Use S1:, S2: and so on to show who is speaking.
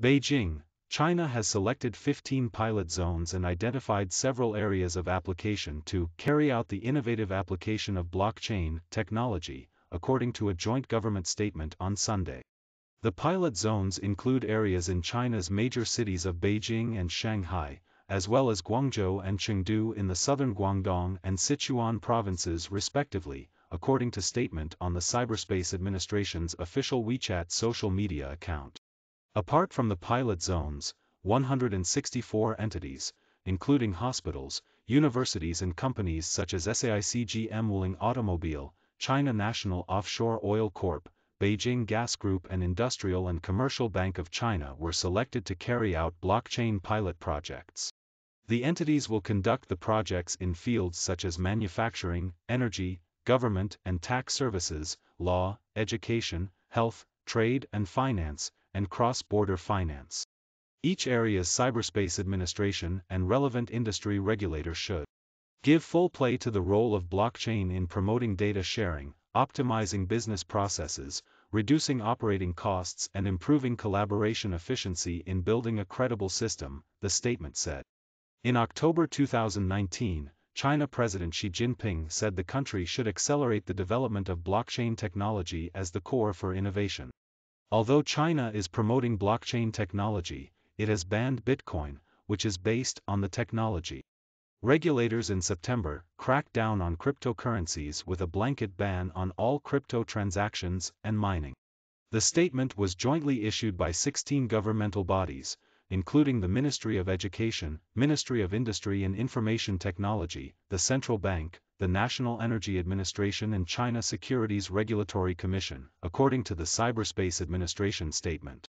S1: Beijing, China has selected 15 pilot zones and identified several areas of application to carry out the innovative application of blockchain technology, according to a joint government statement on Sunday. The pilot zones include areas in China's major cities of Beijing and Shanghai, as well as Guangzhou and Chengdu in the southern Guangdong and Sichuan provinces respectively, according to statement on the Cyberspace Administration's official WeChat social media account. Apart from the pilot zones, 164 entities, including hospitals, universities and companies such as SAICGM Wuling Automobile, China National Offshore Oil Corp., Beijing Gas Group and Industrial and Commercial Bank of China were selected to carry out blockchain pilot projects. The entities will conduct the projects in fields such as manufacturing, energy, government and tax services, law, education, health, trade and finance, and cross-border finance. Each area's cyberspace administration and relevant industry regulator should give full play to the role of blockchain in promoting data sharing, optimizing business processes, reducing operating costs and improving collaboration efficiency in building a credible system, the statement said. In October 2019, China President Xi Jinping said the country should accelerate the development of blockchain technology as the core for innovation. Although China is promoting blockchain technology, it has banned Bitcoin, which is based on the technology. Regulators in September cracked down on cryptocurrencies with a blanket ban on all crypto transactions and mining. The statement was jointly issued by 16 governmental bodies, including the Ministry of Education, Ministry of Industry and Information Technology, the Central Bank, the National Energy Administration and China Securities Regulatory Commission, according to the Cyberspace Administration statement.